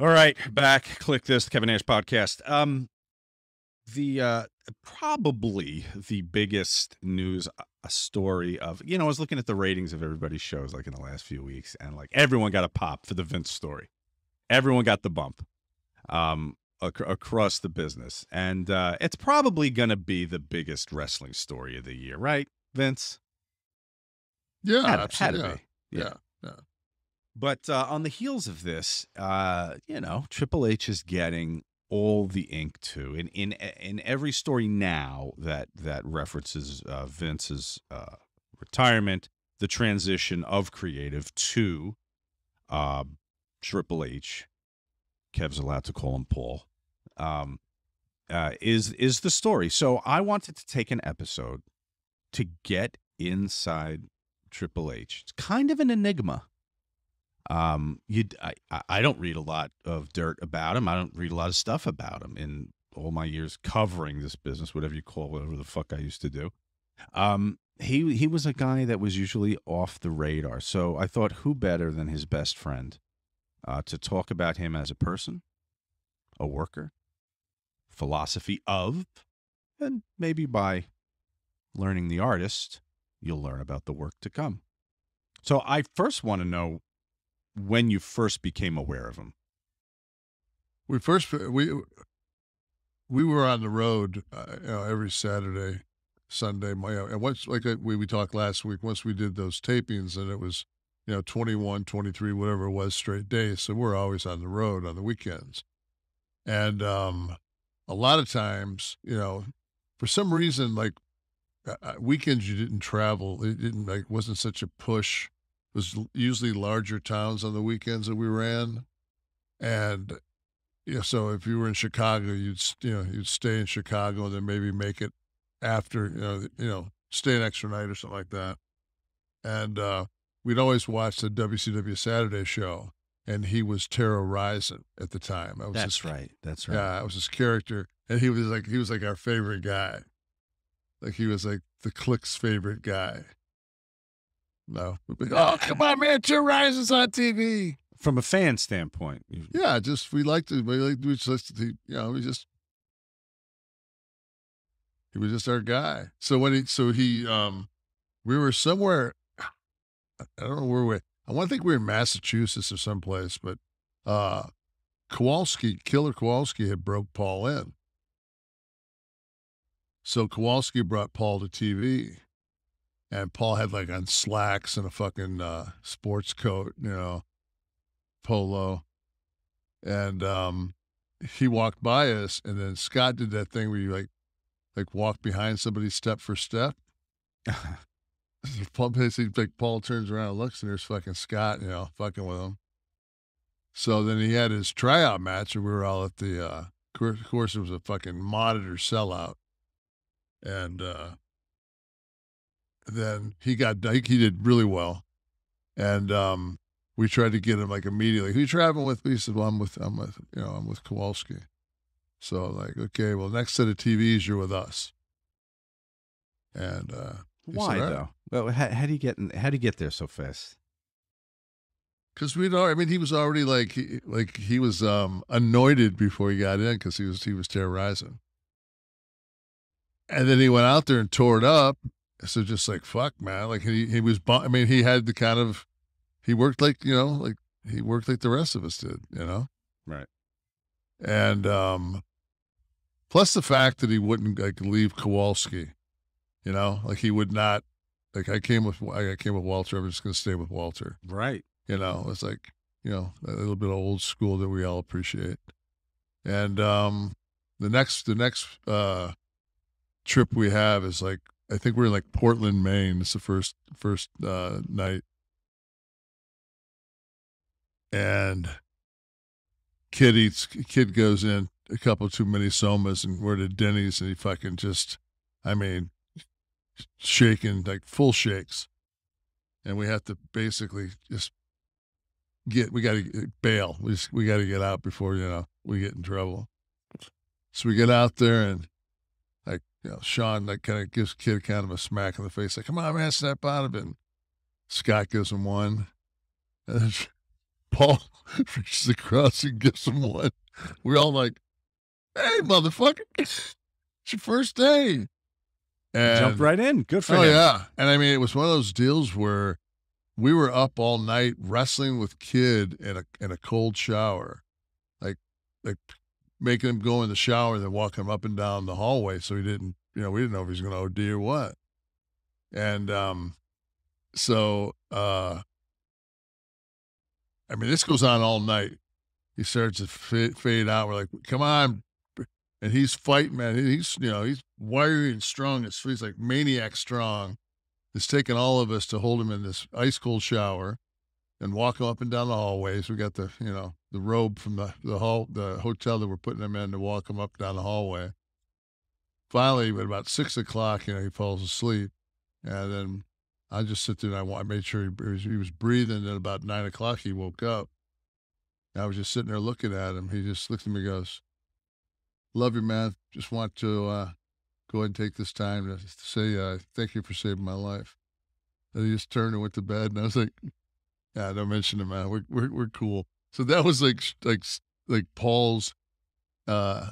All right, back. Kliq This Kevin Nash podcast. Um, the uh, probably the biggest news uh, story of you know I was looking at the ratings of everybody's shows like in the last few weeks, and like everyone got a pop for the Vince story. Everyone got the bump, um, ac- across the business, and uh, it's probably gonna be the biggest wrestling story of the year, right, Vince? Yeah, Had absolutely. had to be. yeah. yeah. But uh, on the heels of this, uh, you know, Triple H is getting all the ink too. In in in every story now that that references uh, Vince's uh, retirement, the transition of creative to uh, Triple H, Kev's allowed to call him Paul, um, uh, is is the story. So I wanted to take an episode to get inside Triple H. It's kind of an enigma um you I, I- don't read a lot of dirt about him i don't read a lot of stuff about him in all my years covering this business whatever you call whatever the fuck i used to do. Um he he was a guy that was usually off the radar. So i thought who better than his best friend uh, to talk about him as a person a worker philosophy of and maybe by learning the artist you'll learn about the work to come. So i first want to know when you first became aware of them? We first we we were on the road, uh, you know, every Saturday, Sunday. My, and once like uh, we we talked last week, once we did those tapings, and it was you know 21, 23, whatever it was, straight days. So we're always on the road on the weekends, and um, a lot of times, you know, for some reason, like uh, uh, weekends you didn't travel. It didn't like wasn't such a push. It was usually larger towns on the weekends that we ran, and yeah, so if you were in Chicago, you'd you know you'd stay in Chicago and then maybe make it after you know you know stay an extra night or something like that. And uh, we'd always watch the WCW Saturday show, and he was Ryzing at the time. That was his, right. That's right. yeah, that was his character, and he was like he was like our favorite guy. Like he was like the Kliq's favorite guy. No, oh come on, man, Terra Ryzing's on TV. From a fan standpoint, Yeah, just we like to we like we just you know we just he was just our guy. So when he so he um we were somewhere I don't know where we I want to think we were in Massachusetts or someplace, but uh Kowalski, Killer Kowalski had broke Paul in. So Kowalski brought Paul to TV. And Paul had like on slacks and a fucking uh sports coat, you know, polo and um he walked by us and then Scott did that thing where you like like walk behind somebody step for step. Paul basically like Paul turns around and looks and there's fucking Scott, you know, fucking with him. So then he had his tryout match and we were all at the uh of course it was a fucking monitor sellout. And uh then he got he did really well. And um we tried to get him like immediately. Who you traveling with? He said, "Well, I'm with, I'm with, you know, I'm with Kowalski." So like, okay, well, next set of TVs, you're with us. And uh, why said, "All right." though? Well, how, how do you get in, how do you get there so fast? because we'd already, I mean, he was already like, he, like he was um anointed before he got in because he was he was terrorizing. And then he went out there and tore it up. So just like fuck, man, like he he was. bu- I mean, he had the kind of, he worked like you know, like he worked like the rest of us did, you know. Right. and um plus the fact that he wouldn't like leave Kowalski, you know, like he would not like I came with I came with Walter, I'm just gonna stay with Walter. Right. You know, it's like, you know, a little bit of old school that we all appreciate. And um the next the next uh trip we have is like I think we're in like Portland, Maine. It's the first first uh night. And kid eats kid goes in a couple too many somas and we're at Denny's and he fucking just I mean shaking like full shakes. And we have to basically just get we gotta bail. We just, we gotta get out before, you know, we get in trouble. So we get out there and you know, Sean like kind of gives kid kind of a smack in the face, like, come on, man, snap out of it. And Scott gives him one. And Paul reaches across and gives him one. We're all like, "Hey, motherfucker, it's your first day." And Jumped right in. Good for you. oh him. yeah, and I mean, it was one of those deals where we were up all night wrestling with kid in a in a cold shower, like like making him go in the shower and then walking him up and down the hallway so he didn't, you know, we didn't know if he was going to OD or what. And um, so uh, I mean, this goes on all night. He starts to fade, fade out. We're like, come on. And he's fighting, man. He's, you know, he's wiry and strong. He's like maniac strong. It's taken all of us to hold him in this ice cold shower and walk up and down the hallways. We got the, you know, the robe from the, the hall, the hotel that we're putting him in to walk him up and down the hallway. Finally, at about six o'clock, you know, he falls asleep. And then I just sit there and I, I made sure he, was- he was breathing. And about nine o'clock, he woke up. I was just sitting there looking at him. He just looked at me and goes, Love you, man. Just want to uh, go ahead and take this time to say uh, thank you for saving my life. And he just turned and went to bed. And I was like, Yeah, don't mention it, man. We're, we're, we're cool. So that was like, like, like Paul's uh,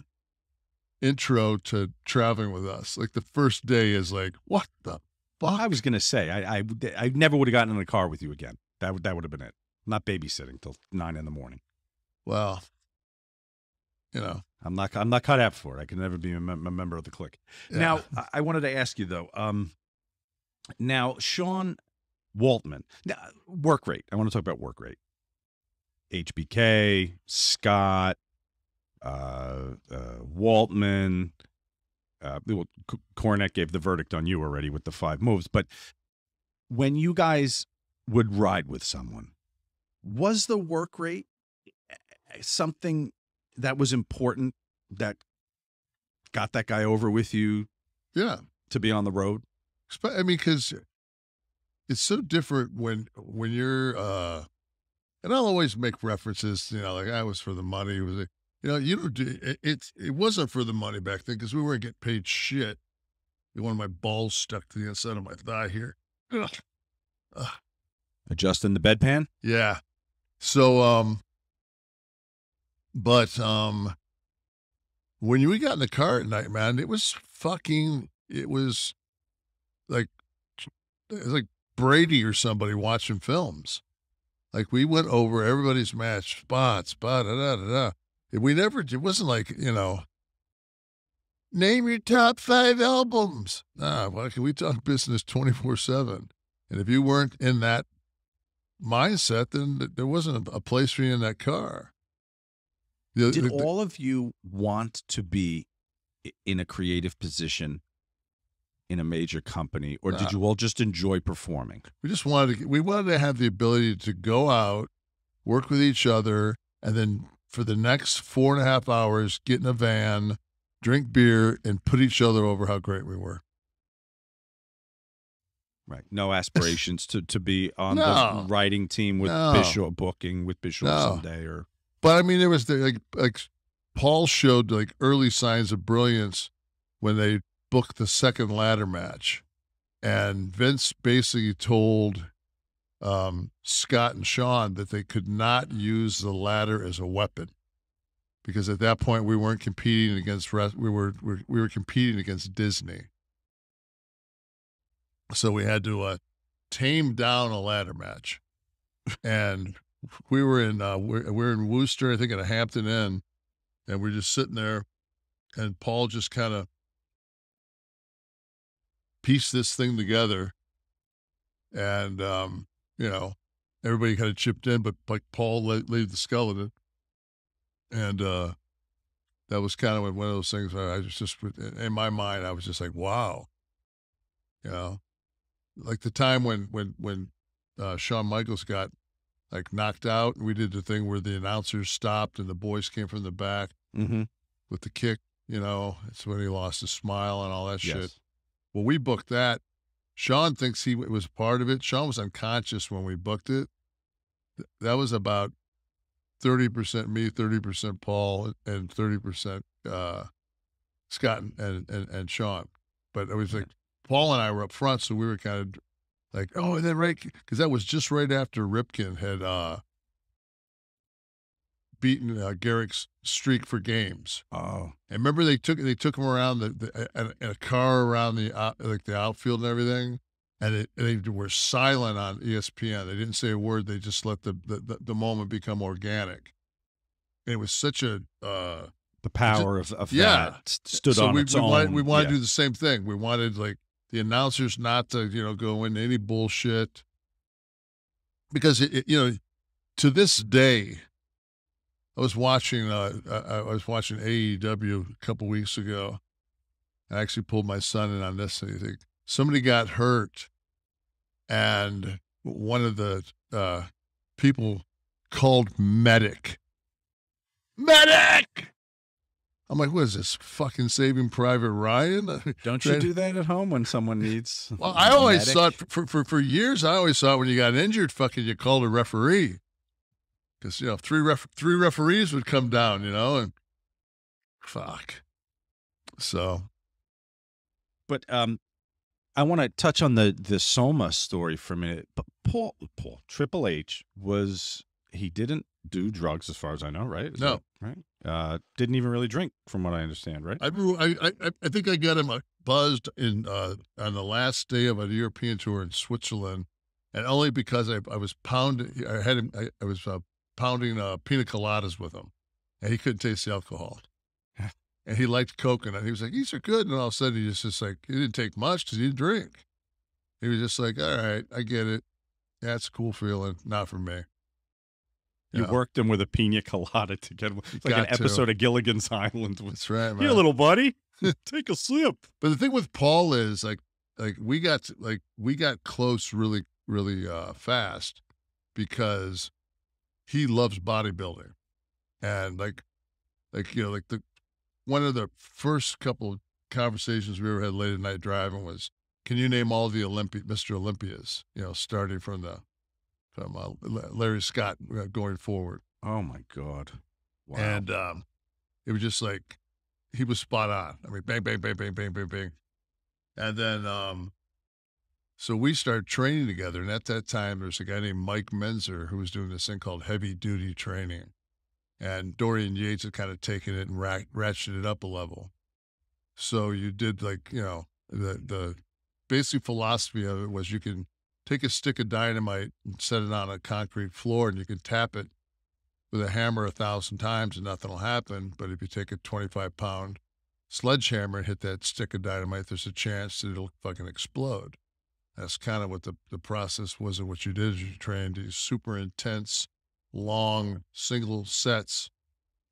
intro to traveling with us. Like the first day is like, What the fuck? I was gonna say I I, I never would have gotten in the car with you again. That would that would have been it. Not babysitting till nine in the morning. Well, you know, I'm not I'm not cut out for it. I can never be a, mem- a member of the Kliq. yeah. Now I, I wanted to ask you though. Um, now Sean Waltman, now, work rate. I want to talk about work rate. HBK, Scott, uh, uh, Waltman. Uh, well, C- Cornette gave the verdict on you already with the five moves, but when you guys would ride with someone, was the work rate eh, something that was important that got that guy over with you yeah. to be on the road? I mean, because it's so different when when you're. uh And I'll always make references, you know, like I was for the money. It was, like, you know, you don't do it. It, it wasn't for the money back then because we weren't getting paid shit. One of my balls stuck to the inside of my thigh here. Ugh. Adjusting the bedpan? Yeah. So, um, but, um, when we got in the car at night, man, it was fucking, it was like, it was like Brady or somebody watching films. Like we went over everybody's match spots, da, da, da, da. We never, it wasn't like, you know, name your top five albums. Nah, why can we talk business 24 7? And if you weren't in that mindset, then there wasn't a, place for you in that car. The- Did the- all of you want to be in a creative position in a major company, or did uh, you all just enjoy performing? we just wanted to, we wanted to have the ability to go out, work with each other, and then for the next four and a half hours, get in a van, drink beer, and put each other over how great we were. Right. No aspirations to, to be on No. the writing team with No. Bischoff booking with Bischoff No. someday or But I mean, there was the, like like Paul showed like early signs of brilliance when they booked the second ladder match, and Vince basically told um, Scott and Sean that they could not use the ladder as a weapon. Because at that point we weren't competing against we were we were, we were competing against Disney, so we had to uh, tame down a ladder match, and we were in uh we're, we're in Worcester, I think at a Hampton Inn, and we're just sitting there, and Paul just kind of pieced this thing together, and um, you know, everybody kind of chipped in, but like Paul laid, laid the skeleton, and uh, that was kind of one of those things where I was just in my mind, I was just like, wow, you know, like the time when when when uh, Shawn Michaels got like knocked out. And we did the thing where the announcers stopped and the boys came from the back mm-hmm. with the kick. You know, it's when he lost his smile and all that shit. Well, we booked that. Sean thinks he was part of it. Sean was unconscious when we booked it. That was about 30% me, 30% Paul, and 30% uh, Scott and, and, and, Sean. But it was like Paul and I were up front, so we were kind of like, oh, and then right, because that was just right after Ripken had uh, beaten uh, Gehrig's streak for games. Oh, And remember they took they took him around the, the in a, a car around the out, like the outfield and everything, and it, they were silent on ESPN. They didn't say a word. They just let the the, the, moment become organic. And it was such a uh, the power of, of Yeah. that stood so on we, its we own. wanted, we wanted Yeah. to do the same thing. We wanted like the announcers not to you know go into any bullshit because it, it- you know to this day. I was watching uh, I, I was watching AEW a couple weeks ago. I actually pulled my son in on this, and you think somebody got hurt, and one of the uh, people called medic. Medic. I'm like, what is this? Fucking Saving Private Ryan? Don't you do that at home when someone needs? Well, I always medic? thought for, for for years, I always thought when you got injured, fucking, you called a referee because you know three ref, three referees would come down, you know, and fuck. So But um, I want to touch on the the Soma story for a minute. But Paul Paul Triple H was he didn't do drugs as far as I know, right? Is No. that right. Uh, didn't even really drink, from what I understand, right? I I I, think I got him uh, buzzed in uh, on the last day of a European tour in Switzerland, and only because I I was pounding I had him I, I was uh, pounding uh, pina coladas with him, and he couldn't taste the alcohol. And he liked coconut. He was like, "These are good." And all of a sudden, he just just like he didn't take much because he didn't drink. He was just like, "All right, I get it. Yeah, a cool feeling. Not for me." You Yeah. worked him with a pina colada to get it's like an to. episode of Gilligan's Island. With, That's right, man. Here, little buddy, take a sip. But the thing with Paul is like like we got like we got close really really uh fast because he loves bodybuilding. And like like you know like the one of the first couple of conversations we ever had late at night driving was can you name all the Olympic Mr. Olympias, you know, starting from the from uh, Larry Scott uh, going forward. Oh my god! Wow. And um, it was just like he was spot on. I mean, bang, bang, bang, bang, bang, bang, bang. And then, um, so we started training together. And at that time, there's a guy named Mike Mentzer who was doing this thing called heavy duty training. And Dorian Yates had kind of taken it and ra- ratcheted it up a level. So you did like, you know, the, the basic philosophy of it was you can take a stick of dynamite and set it on a concrete floor and you can tap it with a hammer a thousand times and nothing will happen. But if you take a 25 pound sledgehammer and hit that stick of dynamite, there's a chance that it'll fucking explode. That's kind of what the, the process was and what you did is you trained these super intense, long single sets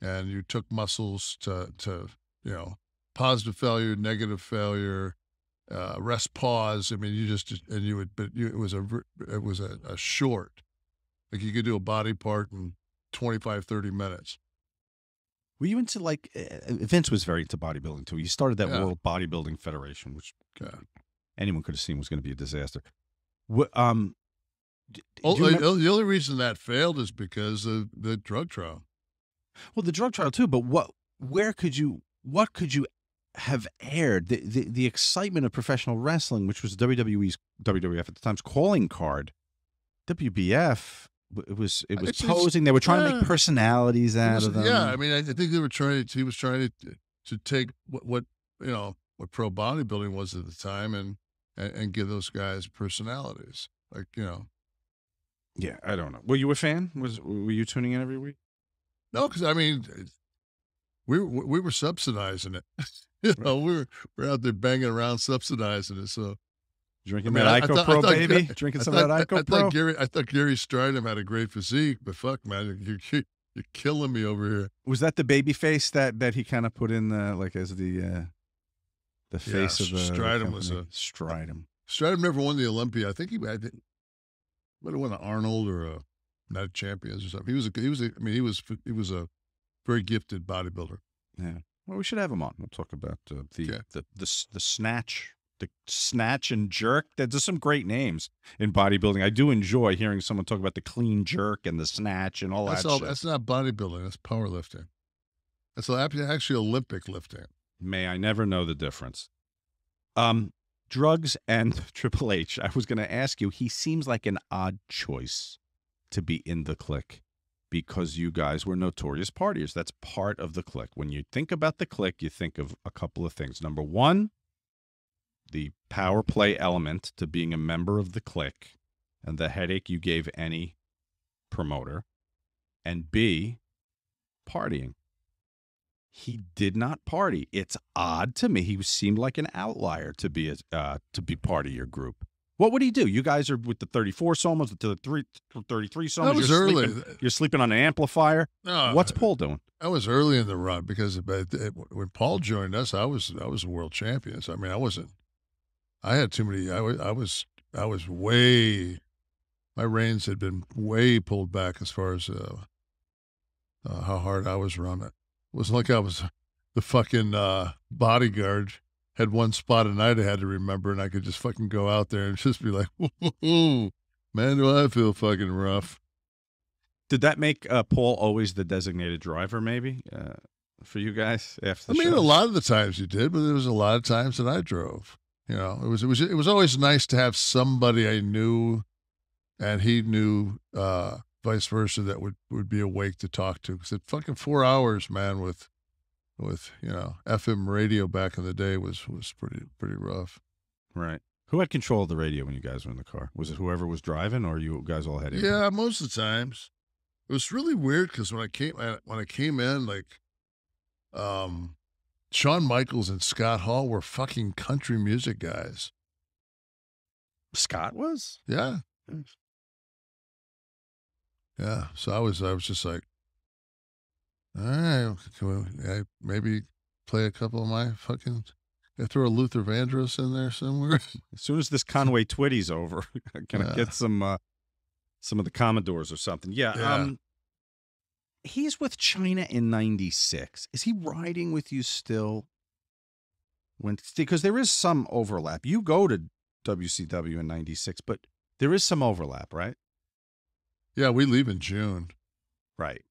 and you took muscles to, to, you know, positive failure, negative failure, uh, rest pause. I mean, you just, and you would, but you, it was a, it was a, a short, like you could do a body part in 25, 30 minutes. Were you into like uh, Vince was very into bodybuilding too. He started that Yeah. World Bodybuilding Federation, which Yeah. Anyone could have seen was going to be a disaster. What, um, d- Oh, uh, remem- oh, the only reason that failed is because of the drug trial. well, the drug trial too. But what? Where could you? What could you have aired? The the, the excitement of professional wrestling, which was WWE's WWF at the time's calling card. WBF. It was it was It's- posing. They were trying to make personalities out was- of them. yeah, I mean, I, I think they were trying. To, he was trying to to take what, what you know what pro bodybuilding was at the time and, and and give those guys personalities. Like you know, yeah. I don't know. Were you a fan? Was were you tuning in every week? no, because I mean, we were we were subsidizing it. you know, we were we're out there banging around subsidizing it. So Drinking I mean, that I- I Ico thought- Pro, baby. I- Drinking some thought, of that I, Ico I Pro. thought Gary, I thought Gary Strydom had a great physique, but fuck, man, you, you, you're killing me over here. Was that the baby face that that he kind of put in the like as the uh the face of the the Strydom was a- Strydom. Strydom never won the Olympia. I think he I think, might have won an Arnold or a Night Champions or something. He was a, he was a, I mean he was he was a very gifted bodybuilder. Yeah. Well, we should have him on. We'll talk about uh, the, Okay. the the the snatch, the snatch and jerk. There's some great names in bodybuilding. I do enjoy hearing someone talk about the clean jerk and the snatch and all That's that all. shit. That's not bodybuilding. That's powerlifting. That's actually Olympic lifting. May I never know the difference. Um, drugs and Triple H. I was going to ask you. He seems like an odd choice to be in the Kliq. because you guys were notorious partiers. That's part of the Kliq. When you think about the Kliq, you think of a couple of things. Number one, the power play element to being a member of the Kliq and the headache you gave any promoter. And B, partying. He did not party. It's odd to me. He seemed like an outlier to be a, uh, to be part of your group. What would he do? You guys are with the 34 somas, with the three, 33 somas. That was you're early. Sleeping, you're sleeping on an amplifier. No, What's Paul doing? I was early in the run because when Paul joined us, I was I was a world champion. So I mean, I wasn't. I had too many. I was I was I was way. My reins had been way pulled back as far as uh, uh, how hard I was running. It wasn't like I was the fucking uh, bodyguard. Had one spot a night I had to remember, and I could just fucking go out there and just be like, "Man, do I feel fucking rough." Did that make uh, Paul always the designated driver, maybe, uh, for you guys after I mean, show? a lot of the times you did, but there was a lot of times that I drove. You know, it was it was it was always nice to have somebody I knew, and he knew, uh, vice versa, that would would be awake to talk to. Because fucking four hours, man, with with you know FM radio back in the day was was pretty pretty rough. Right. Who had control of the radio when you guys were in the car? Was it whoever was driving, or you guys all had? input? Yeah, most of the times. It was really weird because when I came when I came in, like, um, Shawn Michaels and Scott Hall were fucking country music guys. Scott was. Yeah. Yeah. So I was, I was just like, all right, can we, I maybe play a couple of my fucking, I throw a Luther Vandross in there somewhere. As soon as this Conway Twitty's over, can I Yeah. get some uh, some of the Commodores or something? Yeah. Yeah. Um, he's with Chyna in '96. Is he riding with you still? When because there is some overlap. You go to WCW in '96, but there is some overlap, right? Yeah. We leave in June. Right.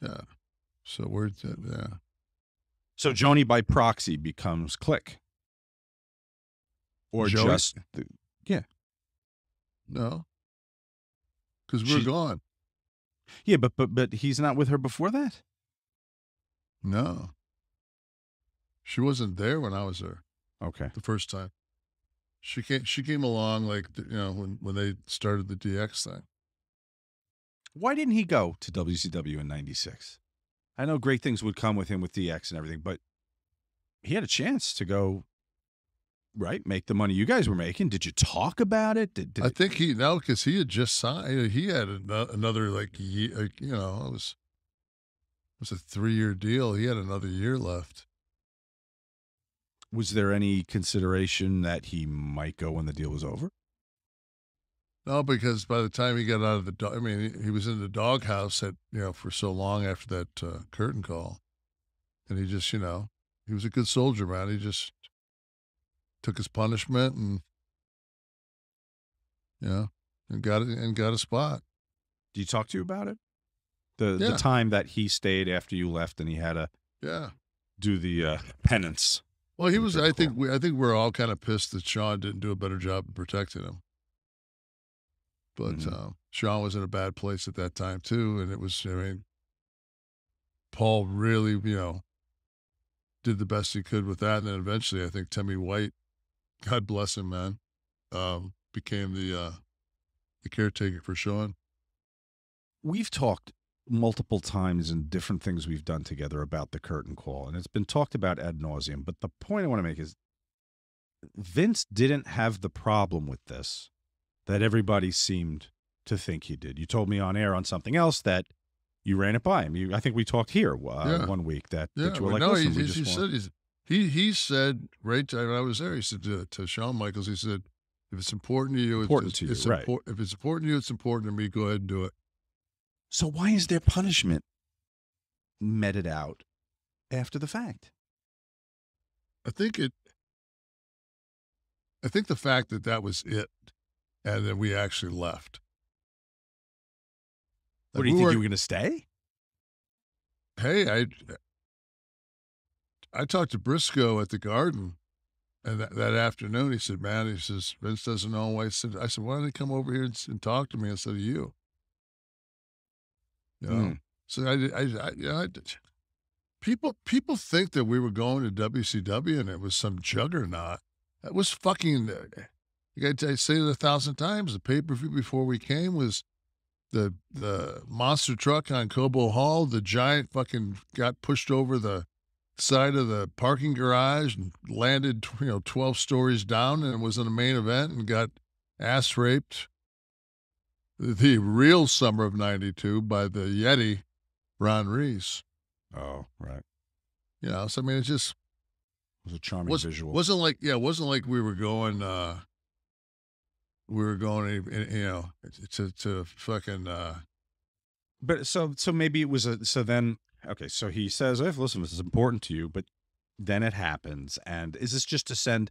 Yeah. So we're, yeah. So Joanie by proxy becomes Kliq, or Joni- just the, No. Because we're She- gone. yeah, but but but he's not with her before that. No. She wasn't there when I was there Okay. the first time. She came. She came along like you know when when they started the DX thing. Why didn't he go to WCW in '96? I know great things would come with him with DX and everything, but he had a chance to go, right? Make the money you guys were making. Did you talk about it? Did, did I think he no, because he had just signed. He had another like year. You know, it was it was a three year deal. He had another year left. was there any consideration that he might go when the deal was over? No, because by the time he got out of the, do- I mean, he, was in the doghouse at you know for so long after that uh, curtain call, and he just you know he was a good soldier, man. He just took his punishment and you know and got it and got a spot. Did you talk to you about it? The Yeah. the time that he stayed after you left and he had to Yeah. do the uh, penance. Well, he was. I think. We, I think we're all kind of pissed that Sean didn't do a better job of protecting him. But Mhm. um, Sean was in a bad place at that time too, and it was. I mean, Paul really, you know, did the best he could with that, and then eventually, I think Timmy White, God bless him, man, um, became the uh, the caretaker for Sean. we've talked multiple times in different things we've done together about the curtain call, and it's been talked about ad nauseum. But the point I want to make is Vince didn't have the problem with this that everybody seemed to think he did. You told me on air on something else that you ran it by him. You, I think we talked here uh, Yeah. one week that, Yeah, that you were well, like, no, listen, he, we he, just he want- said he he said right time I was there. He said to, to Shawn Michaels, he said, "If it's important to you, it's, Important it's, to you, it's right. impor- If it's important to you, it's important to me. Go ahead and do it." So why is there punishment meted out after the fact? I think it. I think the fact that that was it, and then we actually left. What Like, do you we think weren't- you were going to stay? Hey, I I talked to Briscoe at the Garden, and that, that afternoon he said, "Man," he says, "Vince doesn't know why." I said, "I said, why don't they come over here and, and talk to me instead of you?" You know? Mm. So I, I, I, you know, I did- people, people think that we were going to WCW and it was some juggernaut. That was fucking. Got I say it a thousand times. The pay per view before we came was the the monster truck on Cobo Hall. The giant fucking got pushed over the side of the parking garage and landed, you know, twelve stories down and was in the main event and got ass raped. The real summer of '92 by the Yeti, Ron Reis. Oh, right. You know, so I mean, it's just It was a charming was, visual. wasn't like yeah, it wasn't like we were going. uh We were going, you know, to to fucking. uh But so so maybe it was a so then okay so he says if listen this is important to you but then it happens and is this just to send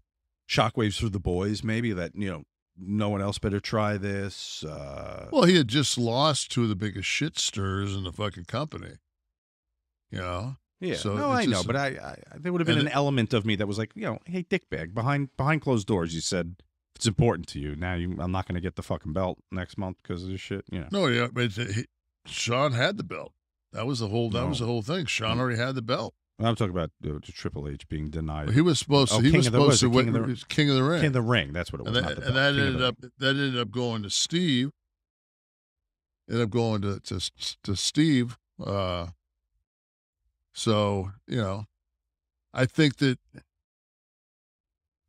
shockwaves through the boys maybe that you know no one else better try this uh Well, he had just lost two of the biggest shit stirs in the fucking company. You know, yeah so no I know but I, I there would have been an element of me that was like you know hey dickbag behind behind closed doors you said it's important to you now you I'm not going to get the fucking belt next month because of this shit you know no, yeah, but he, Sean had the belt. That was the whole. That was the whole thing. Sean already had the belt. I'm talking about uh, Triple H being denied He was supposed to. Oh, he King was supposed to King win. of the- was King of the Ring. King of the Ring that's what it was and not that, and that ended up that ended up going to Steve. Ended up going to to to Steve. Uh, so you know, I think that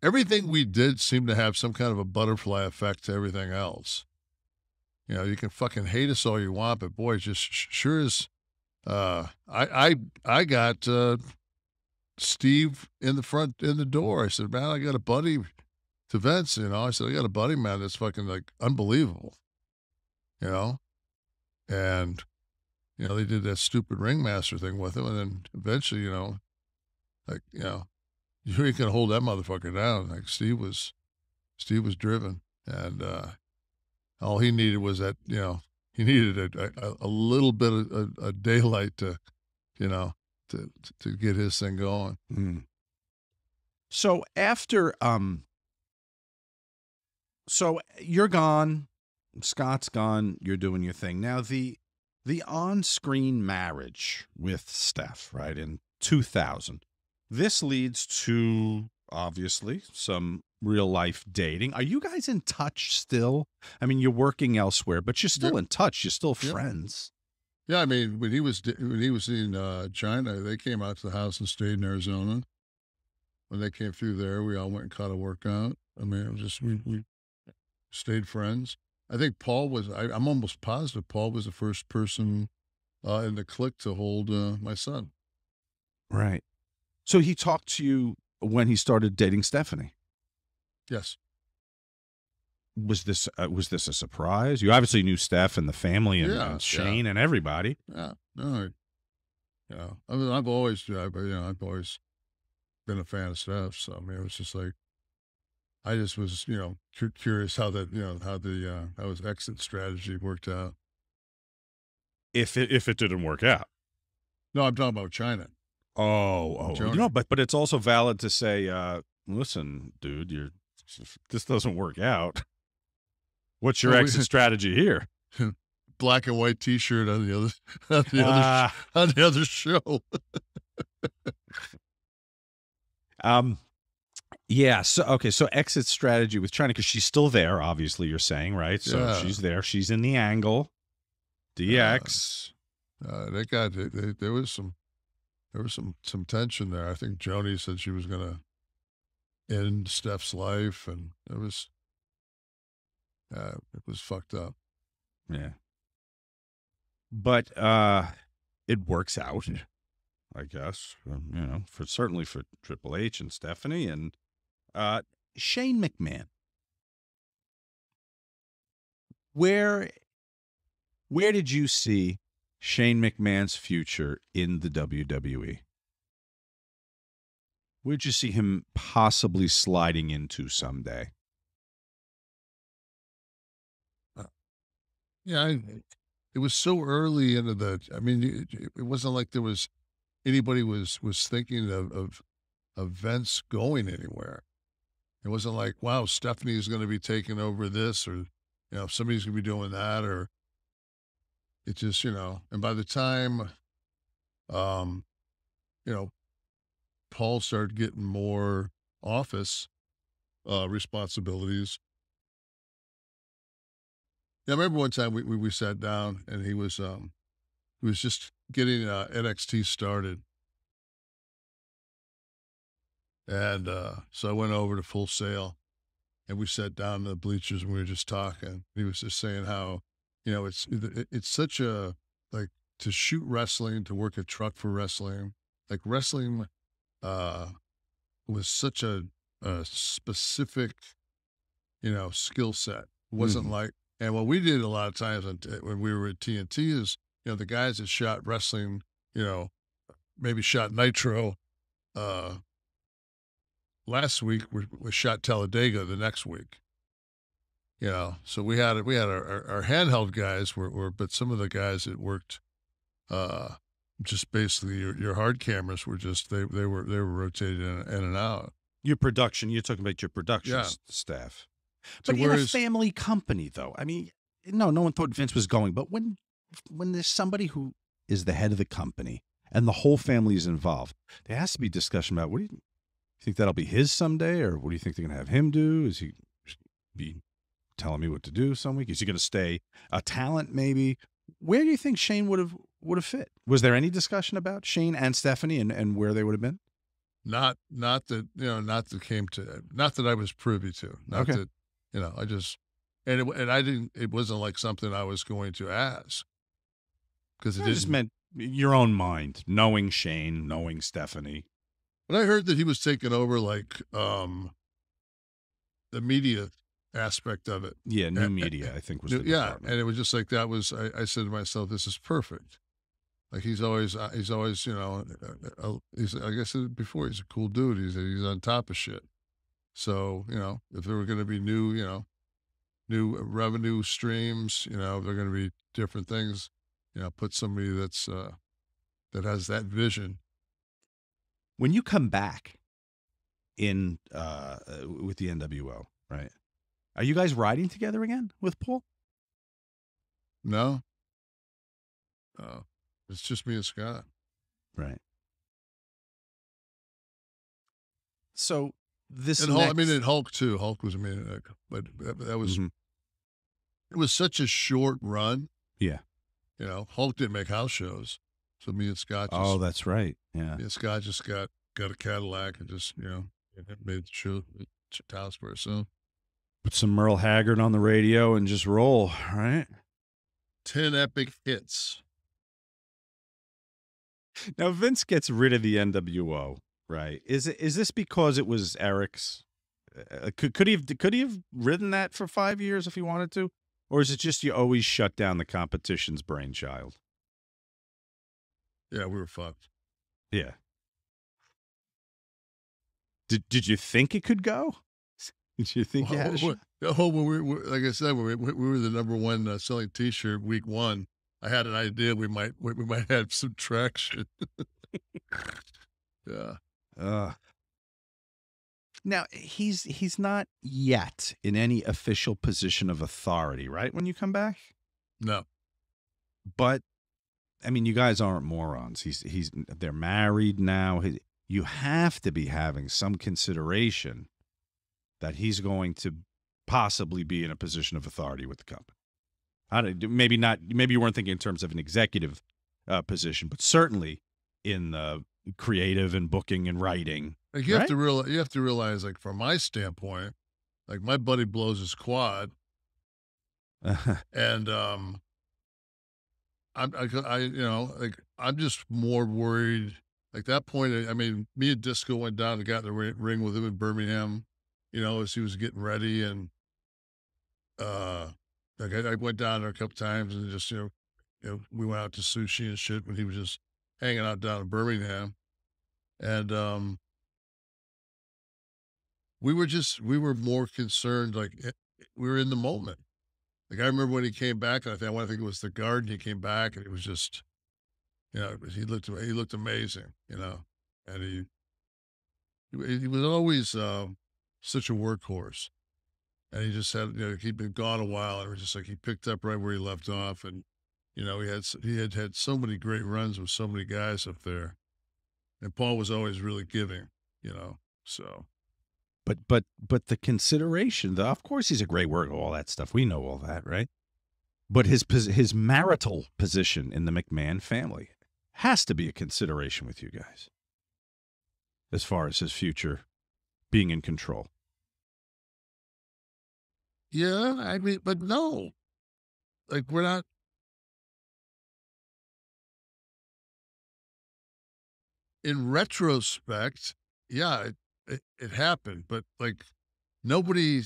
everything we did seemed to have some kind of a butterfly effect to everything else. You know, you can fucking hate us all you want, but boy, just sure as Uh, I I I got uh, Steve in the front in the door. I said, man, I got a buddy to Vince, you know. I said, I got a buddy, man, that's fucking like unbelievable. You know? And, you know, they did that stupid ringmaster thing with him, and then eventually, you know, like, you know, you ain't gonna hold that motherfucker down. Like Steve was Steve was driven. And uh all he needed was that, you know, he needed a a, a little bit of a, a daylight to, you know, to to get his thing going. Mm. So after um so you're gone, Scott's gone, you're doing your thing. Now the the on-screen marriage with Steph, right, in 2000. This leads to obviously some real life dating. Are you guys in touch still? I mean, you're working elsewhere, but you're still Yeah. in touch. You're still Yeah. friends. Yeah, I mean, when he was when he was in uh, Chyna, they came out to the house and stayed in Arizona. When they came through there, we all went and caught a workout. I mean, it was just we we stayed friends. I think Paul was. I, I'm almost positive Paul was the first person uh, in the Kliq to hold uh, my son. Right. So he talked to you when he started dating Stephanie. Yes. was this uh, was this a surprise? You obviously knew Steph and the family and, Yeah, and Shane and everybody. Yeah. No. I, know, I mean, I've always, you know, I've always been a fan of Steph. So I mean, it was just like, I just was, you know, cu- curious how that, you know, how the uh, how his exit strategy worked out. If it if it didn't work out. No, I'm talking about Chyna. Oh, oh, Jonah. you know, but but it's also valid to say, uh, listen, dude, you're this doesn't work out. What's your we- exit strategy here? Black and white T-shirt on the other on the other Ah, on the other show. um, yeah. So okay, so exit strategy with Chyna because she's still there. Obviously, you're saying right. So Yeah. she's there. She's in the angle. DX. Uh, they got they, they, there was some there was some some tension there. I think Joanie said she was gonna end Steph's life, and it was uh, it was fucked up. Yeah. But uh it works out, I guess. um, You know, for certainly for Triple H and Stephanie and uh Shane McMahon. Where where did you see Shane McMahon's future in the WWE? Where'd you see him possibly sliding into someday? Uh, yeah, I, it was so early into the. I mean, it, wasn't like there was anybody was was thinking of of, Vince going anywhere. It wasn't like, wow, Stephanie's going to be taking over this, or you know, somebody's going to be doing that, or it just, you know, and by the time, um, you know, Paul started getting more office uh, responsibilities. Yeah, I remember one time we, we, we sat down and he was um he was just getting uh, NXT started, and uh, so I went over to Full Sail, and we sat down in the bleachers and we were just talking. He was just saying how, you know, it's it's such a like to shoot wrestling, to work a truck for wrestling, like wrestling, uh, was such a, a specific, you know, skill set. Wasn't Mhm. like, and what we did a lot of times when we were at TNT is, you know, the guys that shot wrestling, you know, maybe shot Nitro, uh, last week we, we shot Talladega the next week. You know, so we had we had our, our, our handheld guys were, were, but some of the guys that worked, uh, just basically your, your hard cameras were just they they were they were rotated in, in and out. Your production, you're talking about your production Yeah. staff. So But in a family company, though, I mean, no, no one thought Vince was going. But when when there's somebody who is the head of the company and the whole family is involved, there has to be discussion about what do you think that'll be his someday, or what do you think they're going to have him do? Is he be telling me what to do some week? Is he going to stay a talent? Maybe. Where do you think Shane would have would have fit? Was there any discussion about Shane and Stephanie and, and where they would have been? Not not that you know not that came to not that I was privy to. Not Okay. that you know I just and it, and I didn't. It wasn't like something I was going to ask because it just meant your own mind, knowing Shane, knowing Stephanie. When I heard that he was taking over like um the media aspect of it, Yeah, new uh, media, I think was New- the yeah, department. and it was just like that was. I, I said to myself, "This is perfect." Like he's always, uh, he's always, you know, uh, uh, he's. Like I said before, he's a cool dude. He's he's on top of shit. So you know, if there were going to be new, you know, new revenue streams, you know, they're going to be different things. You know, put somebody that's uh that has that vision. when you come back in uh uh, with the NWO, right? Are you guys riding together again with Paul? No, uh, it's just me and Scott. Right. So this And Hulk, I mean, next- and Hulk too. Hulk was, I mean, uh, but that, was Mhm. it was such a short run. Yeah. You know, Hulk didn't make house shows. So me and Scott just, Oh, that's right. Yeah. me and Scott just got, got a Cadillac and just, you know, made the show, house for ourselves. Put some Merle Haggard on the radio and just roll, right? 10 epic hits. Now Vince gets rid of the NWO, right? Is it is this because it was Eric's? Uh, could could he have could he have ridden that for five years if he wanted to, or is it just you always shut down the competition's brainchild? Yeah, we were fucked. Yeah. Did Did you think it could go? Did you think you had a Oh, shot? oh, when we, we, like I said, when we, we were the number one uh, selling T-shirt week one. I had an idea we might we, we might have some traction. yeah, Ugh. Now he's he's not yet in any official position of authority, right? When you come back, no, but I mean, you guys aren't morons. He's he's they're married now. He, you have to be having some consideration that he's going to possibly be in a position of authority with the company. I don't, maybe not. Maybe you weren't thinking in terms of an executive uh, position, but certainly in the creative and booking and writing. like you have to realize you have to realize like from my standpoint, like my buddy blows his quad, and um, I'm I, I you know like I'm just more worried. Like that point, I mean, me and Disco went down and got in the ring with him in Birmingham, you know, as he was getting ready, and uh, like I, I went down there a couple times and just you know, you know, we went out to sushi and shit when he was just hanging out down in Birmingham, and um, we were just we were more concerned like eh, we were in the moment. Like I remember when he came back, and I think I think it was the garden. He came back, and it was just, you know, he looked he looked amazing, you know, and he he, was always um, such a workhorse, and he just had you know he'd been gone a while, and it was just like he picked up right where he left off, and You know, he had he had had so many great runs with so many guys up there, and Paul was always really giving. You know, so But but but the consideration, though, of course, he's a great worker, all that stuff. We know all that, right? But his his marital position in the McMahon family has to be a consideration with you guys, as far as his future being in control. yeah, I mean, but no, like we're not. In retrospect, yeah, it, it, it happened, but like nobody,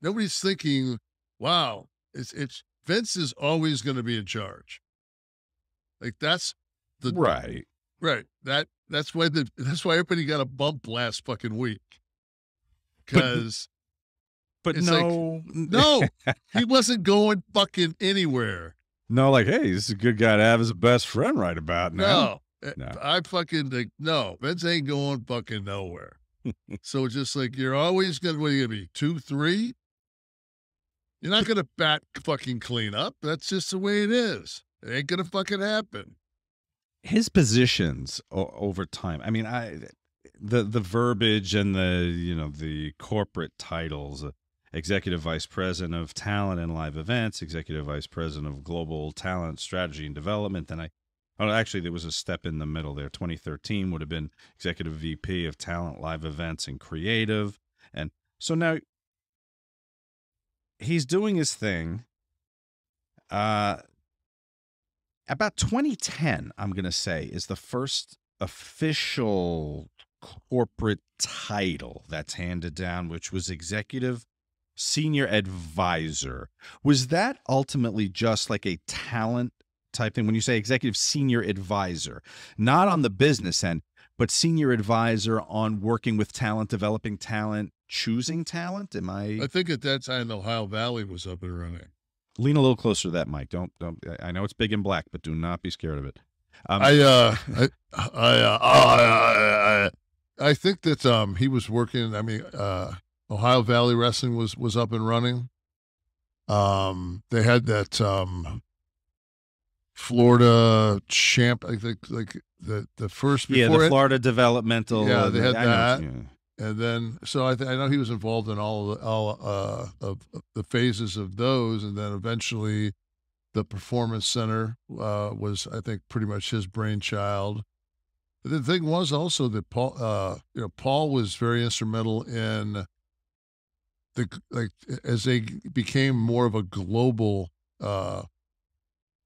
nobody's thinking, wow, it's it's Vince is always going to be in charge. Like that's the right. right. That that's why the that's why everybody got a bump last fucking week. Because But It's like, no, no, he wasn't going fucking anywhere. no, like, hey, this is a good guy to have as a best friend right about now. No. Uh, No. I fucking like no, Vince ain't going fucking nowhere. so it's just like you're always gonna what are you gonna be? Two, three? You're not gonna bat fucking clean up. That's just the way it is. It ain't gonna fucking happen. His positions o- over time. I mean, I the the verbiage and the you know the corporate titles. uh, Executive Vice President of Talent and Live Events, Executive Vice President of Global Talent Strategy and Development. Then I, oh, actually, there was a step in the middle there. 2013 would have been Executive VP of Talent, Live Events, and Creative. And so now he's doing his thing. Uh, about 2010, I'm going to say, is the first official corporate title that's handed down, which was executive senior advisor. Was that ultimately just like a talent type thing? When you say executive senior advisor, not on the business end, but senior advisor on working with talent, developing talent, choosing talent? Am I I think at that time the Ohio Valley was up and running. Lean a little closer to that, Mike? Don't don't. I- know it's big and black, but do not be scared of it. Um, I uh I I, uh, I, I I think that um he was working I mean uh Ohio Valley Wrestling was was up and running. Um they had that um Florida champ I think like the the first before yeah, the it, Florida developmental. Yeah, they had know that. it's- yeah. And then so I th- I know he was involved in all of the, all uh of the phases of those and then eventually the performance center uh was I think pretty much his brainchild. But the thing was also that Paul uh you know Paul was very instrumental in the like as they became more of a global uh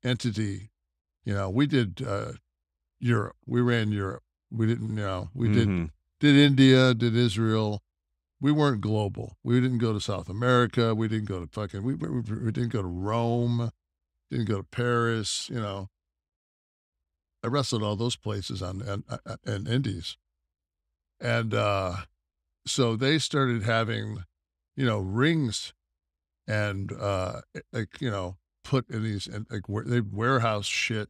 entity. You know, we did uh Europe. We ran Europe. We didn't you know, we did Mhm. Did India, did Israel. We weren't global. We didn't go to South America. We didn't go to fucking. We, we, we didn't go to Rome. Didn't go to Paris. You know. I wrestled all those places on and and indies, and uh, so they started having, you know, rings, and uh, like you know, put in these and like they warehouse shit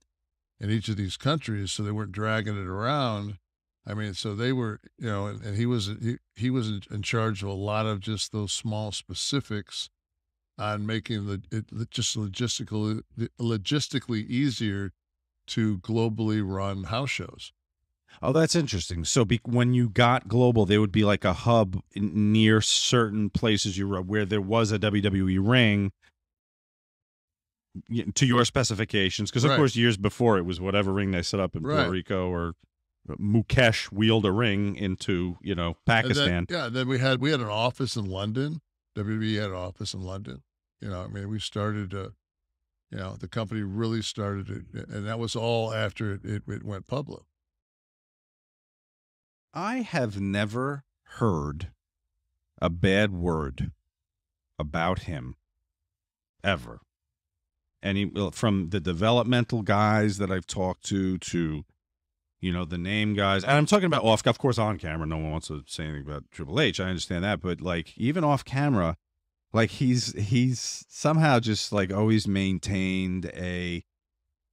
in each of these countries, so they weren't dragging it around. I mean, so they were, you know, and, and he was he, he was in, in charge of a lot of just those small specifics on making the it just logistically logistically easier to globally run house shows. Oh, that's interesting. So, be, when you got global, there would be like a hub in, near certain places you were where there was a WWE ring to your specifications. Because of Right. course, years before it was whatever ring they set up in Right. Puerto Rico or Mukesh wheeled a ring into you know Pakistan. then, yeah, then we had we had an office in London. WWE had an office in London. You know, I mean, we started. Uh, you know, the company really started it, and that was all after it, it, it went public. I have never heard a bad word about him ever. Any well, from the developmental guys that I've talked to to you know the name guys, and I'm talking about off. Of course, on camera, no one wants to say anything about Triple H. I understand that, but like even off camera, like he's he's somehow just like always maintained a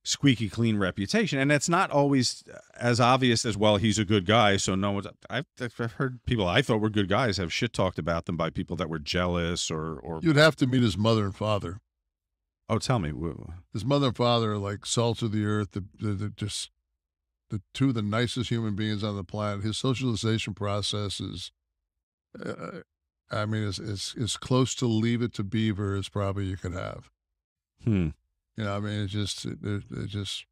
squeaky clean reputation and it's not always as obvious as well he's a good guy so no one's I've, I've heard people i thought were good guys have shit talked about them by people that were jealous or or You'd have to meet his mother and father. Oh, tell me. His mother and father are like salt of the earth. The, the, the just the two of the nicest human beings on the planet. His socialization process is, uh, I mean, is is as close to leave it to Beaver as probably you could have. Hmm. You know, I mean, it's just, it, it it just.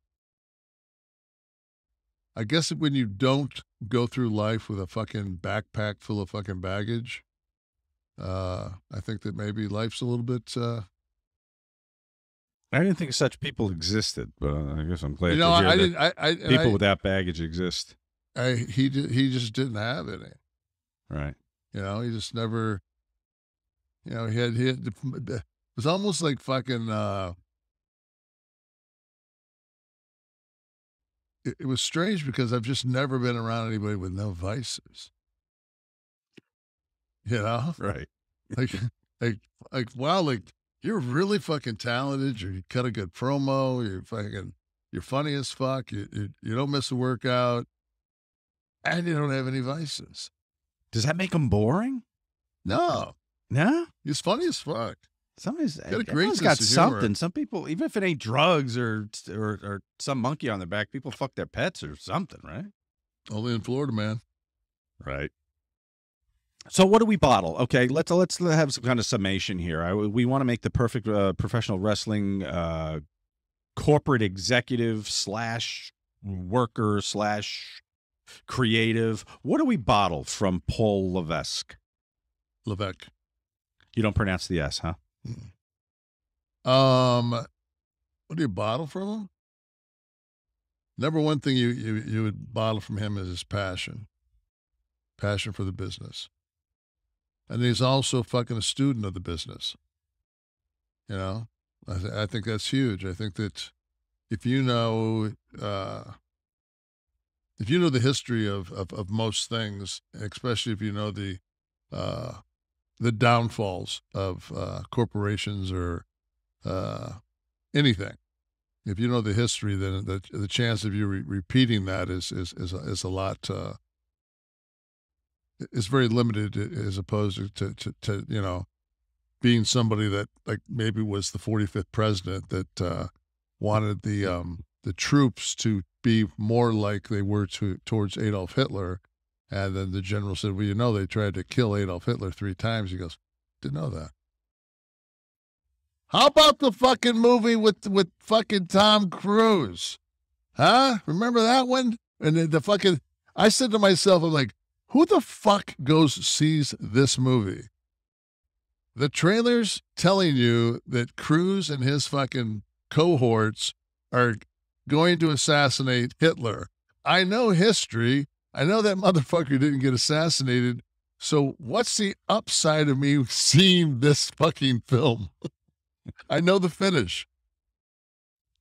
I guess when you don't go through life with a fucking backpack full of fucking baggage, uh, I think that maybe life's a little bit. Uh, I didn't think such people existed, but I guess I'm glad you know, to hear I that didn't. I, I, people I, without baggage exist. I he did, he just didn't have any. Right. You know, he just never. You know, he had he had, it was almost like fucking. uh it, it was strange because I've just never been around anybody with no vices. You know, Right. like like like wow, like you're really fucking talented. You cut a good promo. You're fucking you're funny as fuck. You you, you don't miss a workout, and you don't have any vices. Does that make him boring? No, No. he's funny as fuck. Somebody's uh, Got a great got sense of humor. something. Some people, even if it ain't drugs or, or or some monkey on their back, people fuck their pets or something, right? Only in Florida, man. Right. So what do we bottle? Okay, let's let's have some kind of summation here. I, we want to make the perfect uh, professional wrestling uh, corporate executive slash worker slash creative. What do we bottle from Paul Levesque? Levesque. You don't pronounce the S, huh? Um, what do you bottle from him? Number one thing you, you you would bottle from him is his passion, passion for the business, and he's also fucking a student of the business. You know, I, th- I think that's huge. I think that if you know, uh, if you know the history of, of, of most things, especially if you know the, uh, the downfalls of uh, corporations or uh, anything. If you know the history, then the the chance of you re- repeating that is is is is a lot. Is very limited as opposed to, to to you know being somebody that like maybe was the 45th president that uh, wanted the um the troops to be more like they were to towards Adolf Hitler, and then the general said, "Well, you know, they tried to kill Adolf Hitler three times." He goes, "Didn't know that." How about the fucking movie with with fucking Tom Cruise? Huh? Remember that one? And then the fucking I said to myself, I'm like, who the fuck goes sees this movie? The trailers telling you that Cruise and his fucking cohorts are going to assassinate Hitler. I know history. I know that motherfucker didn't get assassinated. So what's the upside of me seeing this fucking film? I know the finish.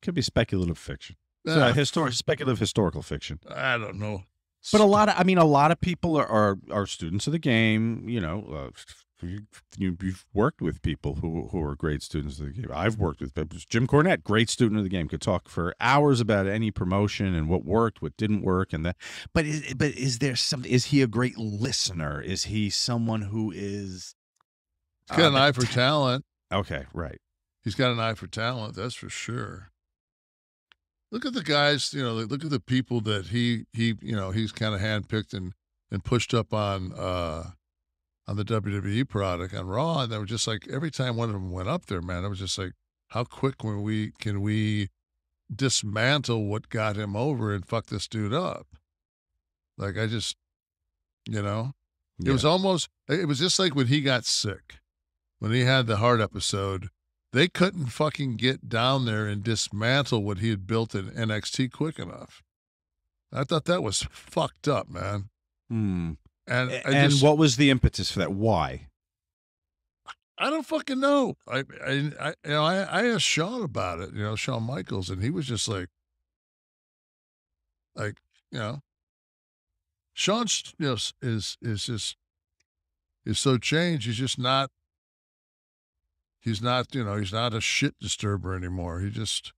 Could be speculative fiction. It's, Ah, uh, histor- speculative historical fiction. I don't know. But a lot of, I mean, a lot of people are are, are students of the game. You know, uh, you, you you've worked with people who who are great students of the game. I've worked with Jim Cornette, great student of the game. Could talk for hours about any promotion and what worked, what didn't work, and that. But is, but is there some? Is he a great listener? Is he someone who is? He's got uh, an eye for talent. Okay, right. He's got an eye for talent, that's for sure. Look at the guys, you know, look at the people that he he, you know, he's kind of handpicked and and pushed up on uh on the WWE product on Raw, and they were just like every time one of them went up there, man, it was just like, how quick can we can we dismantle what got him over and fuck this dude up? Like I just, you know, it was almost it was just like when he got sick. When he had the heart episode, they couldn't fucking get down there and dismantle what he had built in NXT quick enough. I thought that was fucked up, man. Hmm. And and just, what was the impetus for that? Why? I don't fucking know. I, I, I you know, I, I asked Shawn about it, you know, Shawn Michaels, and he was just like, like, you know, Shawn's, you know, is, is just, is so changed. He's just not, he's not, you know, he's not a shit disturber anymore. He just,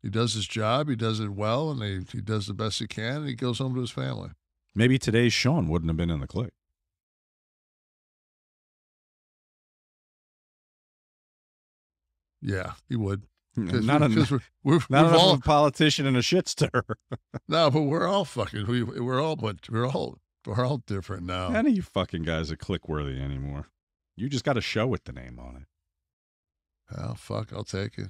he does his job. He does it well and he, he does the best he can and he goes home to his family. Maybe today's Shawn wouldn't have been in the Kliq. Yeah, he would. Not, we, a, we're, we're, not enough all, a politician and a shit stirrer. no, but we're all fucking. We, we're all, but we're all, we're all different now. None of you fucking guys are Kliq worthy anymore. You just got a show with the name on it. Oh fuck, I'll take it.